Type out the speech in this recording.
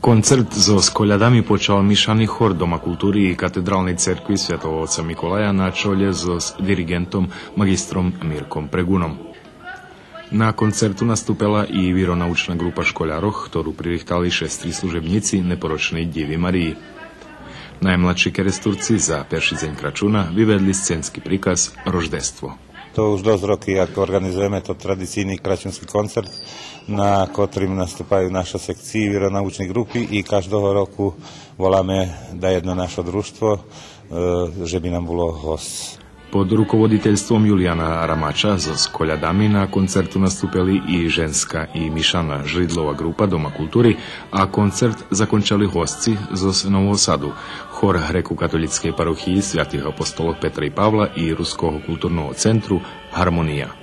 Koncert so skoljadami počal Mišani hor Doma kulturi i katedralnej cerkvi Svjetog oca Mikolaja na čolje s dirigentom magistrom Mirkom Pregunom. Na koncertu nastupila i vironaučna grupa školjaroh, ktorú pririchtali šestri služebnici neporočnej Divi Mariji. Najmladší keresturci za perši deň kračuna vyvedli scénsky prikaz Roždestvo. To už dosť roky, ako organizujeme to tradicijný kračunský koncert, na ktorým nastúpajú naša sekcii vieronaučnej grupy i každého roku voláme da jedno naše družstvo, e, že by nám bolo host. Pod rukovoditeľstvom Juliana Ramača zo Skoľadami na koncertu nastúpili i ženská i Mišana Žridlova grupa Doma kultúry a koncert zakončali hostci zo Nového sadu, chor Hreku-katolickej parochii svätých apostolov Petra i Pavla i Ruského kultúrneho centru Harmonia.